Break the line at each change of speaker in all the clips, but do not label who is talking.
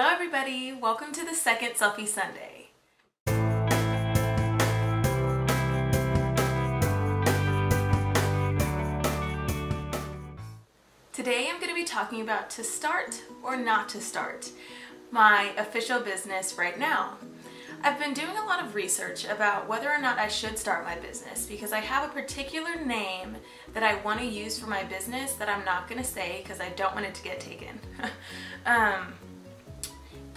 Hello everybody, welcome to the second Selfie Sunday. Today I'm going to be talking about to start or not to start my official business right now. I've been doing a lot of research about whether or not I should start my business because I have a particular name that I want to use for my business that I'm not going to say because I don't want it to get taken. um,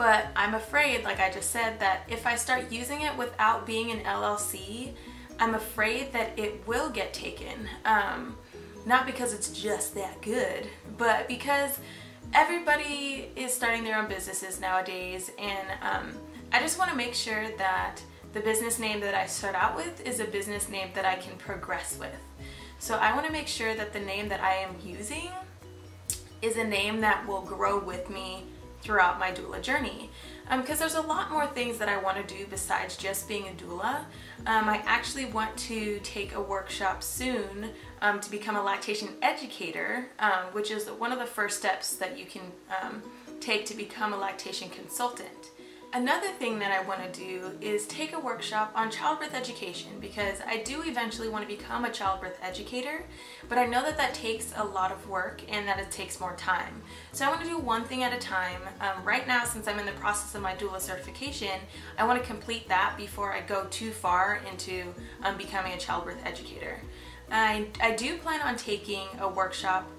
but I'm afraid, like I just said, that if I start using it without being an LLC, I'm afraid that it will get taken. Um, not because it's just that good, but because everybody is starting their own businesses nowadays and um, I just want to make sure that the business name that I start out with is a business name that I can progress with. So I want to make sure that the name that I am using is a name that will grow with me throughout my doula journey. Because um, there's a lot more things that I want to do besides just being a doula. Um, I actually want to take a workshop soon um, to become a lactation educator, um, which is one of the first steps that you can um, take to become a lactation consultant. Another thing that I want to do is take a workshop on childbirth education because I do eventually want to become a childbirth educator, but I know that that takes a lot of work and that it takes more time. So I want to do one thing at a time. Um, right now, since I'm in the process of my doula certification, I want to complete that before I go too far into um, becoming a childbirth educator. I, I do plan on taking a workshop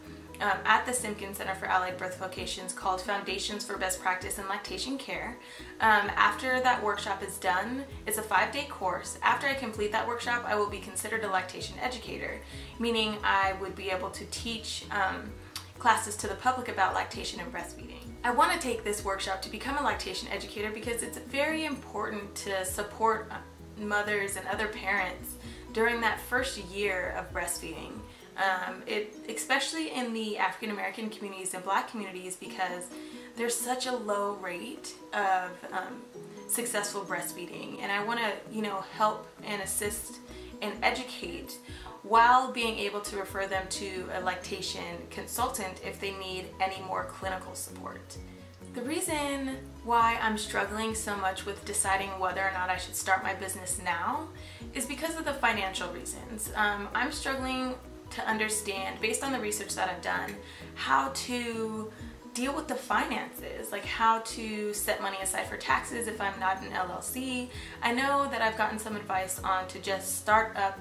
um, at the Simpkins Center for Allied Birth Vocations called Foundations for Best Practice in Lactation Care. Um, after that workshop is done, it's a five-day course. After I complete that workshop, I will be considered a lactation educator, meaning I would be able to teach um, classes to the public about lactation and breastfeeding. I want to take this workshop to become a lactation educator because it's very important to support mothers and other parents during that first year of breastfeeding. Um, it, especially in the African American communities and black communities because there's such a low rate of um, successful breastfeeding and I want to you know help and assist and educate while being able to refer them to a lactation consultant if they need any more clinical support. The reason why I'm struggling so much with deciding whether or not I should start my business now is because of the financial reasons. Um, I'm struggling to understand, based on the research that I've done, how to deal with the finances, like how to set money aside for taxes if I'm not an LLC. I know that I've gotten some advice on to just start up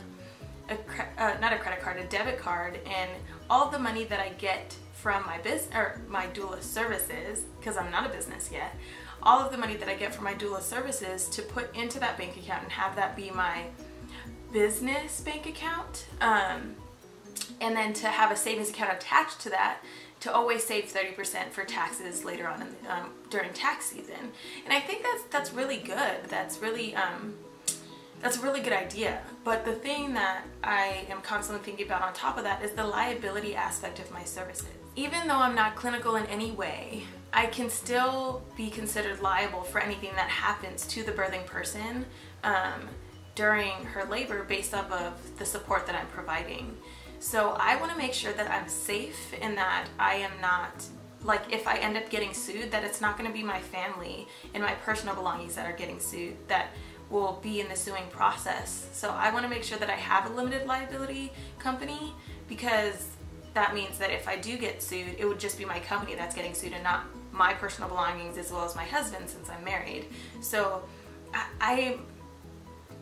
a, uh, not a credit card, a debit card, and all the money that I get from my business or my doula services, because I'm not a business yet, all of the money that I get from my doula services to put into that bank account and have that be my business bank account. Um, and then to have a savings account attached to that to always save 30% for taxes later on um, during tax season. And I think that's that's really good. That's really um, that's a really good idea. But the thing that I am constantly thinking about on top of that is the liability aspect of my services. Even though I'm not clinical in any way, I can still be considered liable for anything that happens to the birthing person um, during her labor based off of the support that I'm providing. So I want to make sure that I'm safe and that I am not like if I end up getting sued that it's not going to be my family and my personal belongings that are getting sued that will be in the suing process. So I want to make sure that I have a limited liability company because that means that if I do get sued, it would just be my company that's getting sued and not my personal belongings as well as my husband since I'm married. So I, I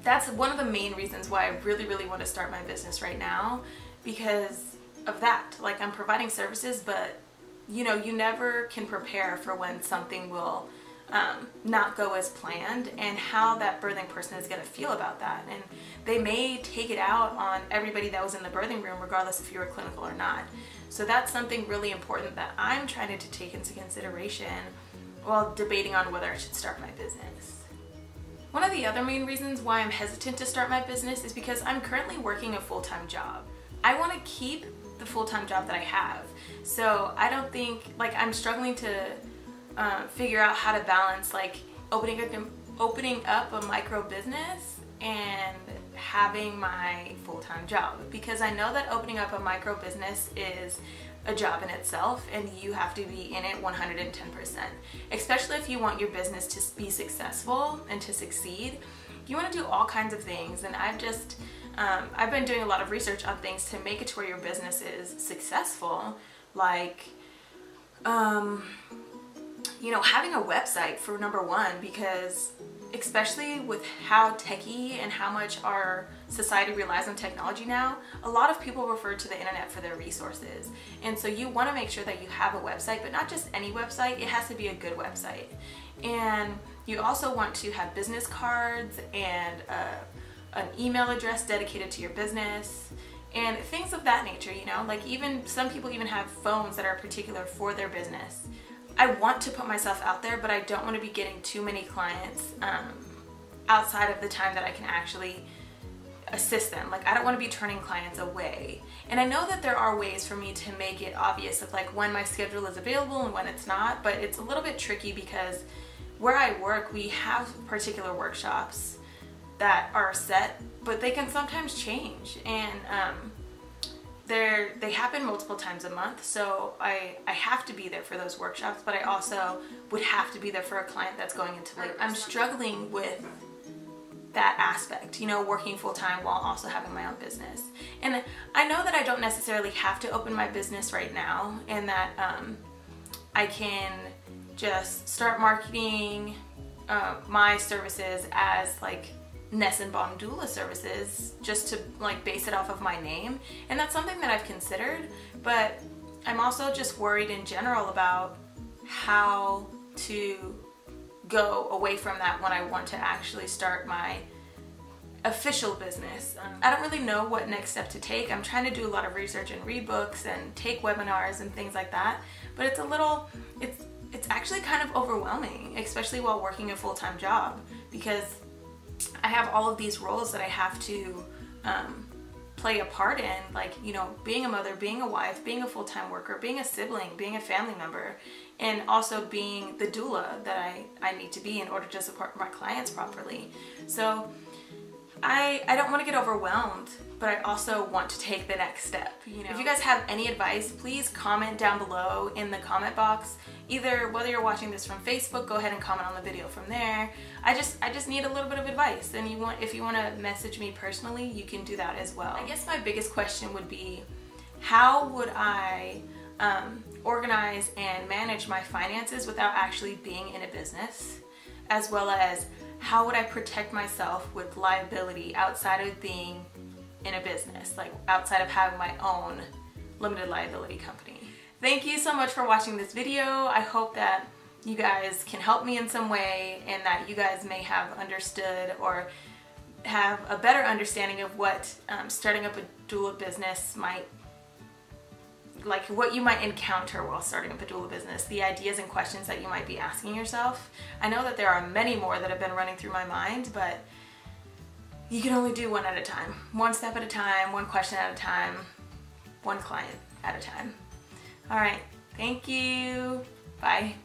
that's one of the main reasons why I really, really want to start my business right now because of that. Like I'm providing services, but you know, you never can prepare for when something will um, not go as planned and how that birthing person is going to feel about that. And they may take it out on everybody that was in the birthing room, regardless if you were clinical or not. So that's something really important that I'm trying to take into consideration while debating on whether I should start my business. One of the other main reasons why I'm hesitant to start my business is because I'm currently working a full-time job. I want to keep the full-time job that I have. So I don't think, like I'm struggling to uh, figure out how to balance like opening up, opening up a micro business and having my full-time job because I know that opening up a micro business is a job in itself and you have to be in it 110%. Especially if you want your business to be successful and to succeed. You want to do all kinds of things and I've just um, I've been doing a lot of research on things to make it to where your business is successful like um, you know having a website for number one because especially with how techy and how much our society relies on technology now, a lot of people refer to the internet for their resources. And so you want to make sure that you have a website, but not just any website, it has to be a good website. And you also want to have business cards and uh, an email address dedicated to your business and things of that nature, you know, like even some people even have phones that are particular for their business. I want to put myself out there, but I don't want to be getting too many clients um, outside of the time that I can actually assist them. Like I don't want to be turning clients away. And I know that there are ways for me to make it obvious of like when my schedule is available and when it's not, but it's a little bit tricky because where I work, we have particular workshops that are set, but they can sometimes change. And um, they're, they happen multiple times a month, so I, I have to be there for those workshops, but I also would have to be there for a client that's going into labor. I'm struggling with that aspect, you know, working full time while also having my own business. And I know that I don't necessarily have to open my business right now and that um, I can just start marketing uh, my services as like Nessenbaum doula services just to like base it off of my name. And that's something that I've considered, but I'm also just worried in general about how to go away from that when I want to actually start my official business. I don't really know what next step to take. I'm trying to do a lot of research and read books and take webinars and things like that, but it's a little, it's, it's actually kind of overwhelming, especially while working a full-time job because I have all of these roles that I have to um, play a part in, like, you know, being a mother, being a wife, being a full-time worker, being a sibling, being a family member, and also being the doula that I, I need to be in order to support my clients properly. So I, I don't want to get overwhelmed, but I also want to take the next step. You know? If you guys have any advice, please comment down below in the comment box. Either whether you're watching this from Facebook, go ahead and comment on the video from there. I just I just need a little bit of advice. And you want if you want to message me personally, you can do that as well. I guess my biggest question would be, how would I um, organize and manage my finances without actually being in a business, as well as how would I protect myself with liability outside of being in a business, like outside of having my own limited liability company. Thank you so much for watching this video. I hope that you guys can help me in some way and that you guys may have understood or have a better understanding of what um, starting up a doula business might like what you might encounter while starting a doula business, the ideas and questions that you might be asking yourself. I know that there are many more that have been running through my mind, but you can only do one at a time. One step at a time, one question at a time, one client at a time. All right, thank you. Bye.